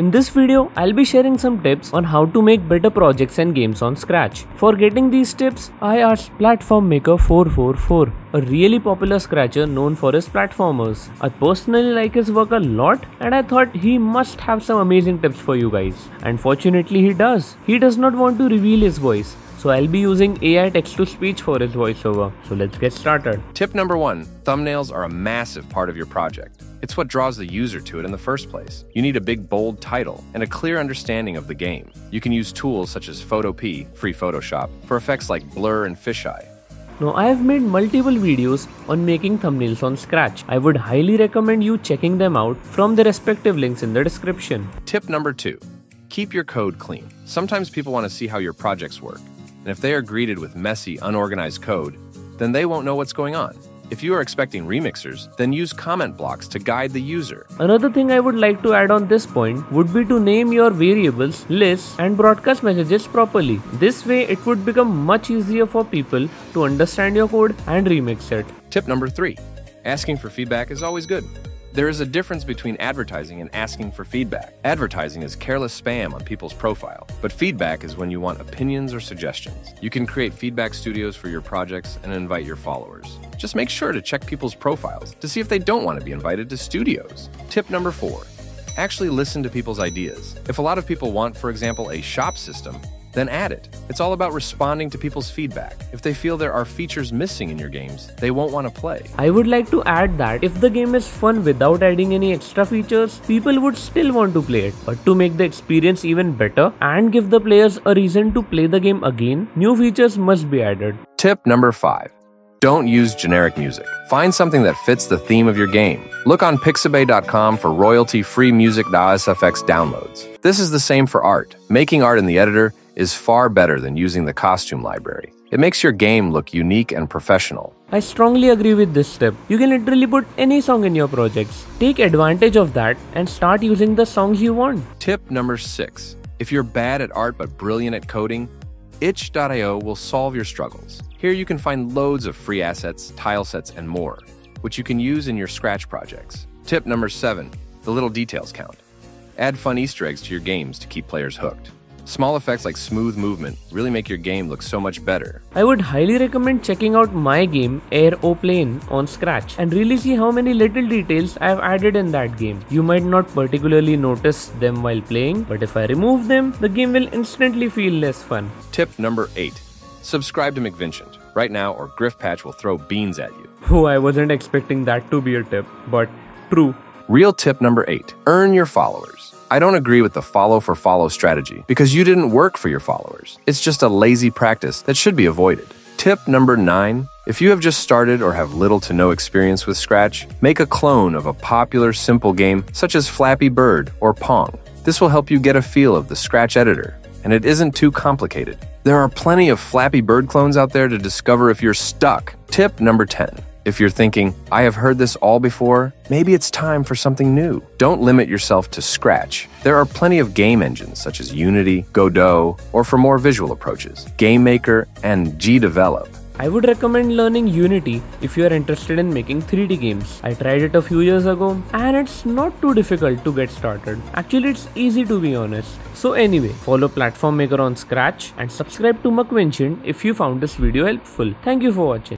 In this video, I'll be sharing some tips on how to make better projects and games on Scratch. For getting these tips, I asked Platform Maker 444, a really popular scratcher known for his platformers. I personally like his work a lot and I thought he must have some amazing tips for you guys. And fortunately he does. He does not want to reveal his voice, so I'll be using AI text to speech for his voiceover. So let's get started. Tip number one thumbnails are a massive part of your project. It's what draws the user to it in the first place. You need a big, bold title and a clear understanding of the game. You can use tools such as Photopea, free Photoshop, for effects like blur and fisheye. Now I have made multiple videos on making thumbnails on Scratch. I would highly recommend you checking them out from the respective links in the description. Tip number two keep your code clean. Sometimes people want to see how your projects work and if they are greeted with messy, unorganized code, then they won't know what's going on. If you are expecting remixers, then use comment blocks to guide the user. Another thing I would like to add on this point would be to name your variables, lists, and broadcast messages properly. This way, it would become much easier for people to understand your code and remix it. Tip number three asking for feedback is always good. There is a difference between advertising and asking for feedback. Advertising is careless spam on people's profile, but feedback is when you want opinions or suggestions. You can create feedback studios for your projects and invite your followers. Just make sure to check people's profiles to see if they don't want to be invited to studios. Tip number four actually listen to people's ideas. If a lot of people want, for example, a shop system, then add it. It's all about responding to people's feedback. If they feel there are features missing in your games, they won't want to play. I would like to add that if the game is fun without adding any extra features, people would still want to play it. But to make the experience even better and give the players a reason to play the game again, new features must be added. Tip number 5. Don't use generic music. Find something that fits the theme of your game. Look on pixabay.com for royalty free music.sfx downloads. This is the same for art. Making art in the editor is far better than using the costume library. It makes your game look unique and professional. I strongly agree with this step. You can literally put any song in your projects. Take advantage of that and start using the songs you want. Tip number six if you're bad at art but brilliant at coding, itch.io will solve your struggles. Here you can find loads of free assets, tile sets, and more, which you can use in your Scratch projects. Tip number seven the little details count. Add fun Easter eggs to your games to keep players hooked. Small effects like smooth movement really make your game look so much better. I would highly recommend checking out my game Aeroplane on Scratch and really see how many little details I have added in that game. You might not particularly notice them while playing, but if I remove them, the game will instantly feel less fun. Tip number 8. Subscribe to McVincient right now or Griffpatch will throw beans at you. Oh, I wasn't expecting that to be a tip, but true. Real tip number 8. Earn your followers. I don't agree with the follow for follow strategy because you didn't work for your followers. It's just a lazy practice that should be avoided. Tip number nine if you have just started or have little to no experience with Scratch, make a clone of a popular simple game such as Flappy Bird or Pong. This will help you get a feel of the Scratch editor, and it isn't too complicated. There are plenty of Flappy Bird clones out there to discover if you're stuck. Tip number 10 if you're thinking, I have heard this all before, maybe it's time for something new. Don't limit yourself to Scratch. There are plenty of game engines such as Unity, Godot, or for more visual approaches, GameMaker and GDevelop. I would recommend learning Unity if you are interested in making 3D games. I tried it a few years ago and it's not too difficult to get started. Actually, it's easy to be honest. So anyway, follow Platform Maker on Scratch and subscribe to McVincient if you found this video helpful. Thank you for watching.